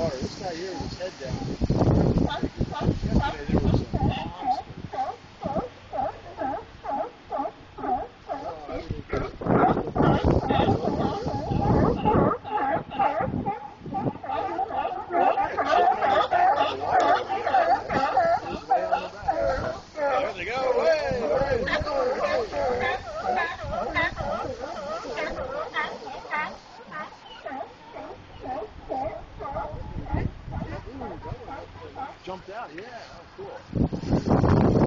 water. This guy here his head down. jumped out. Yeah, that was cool.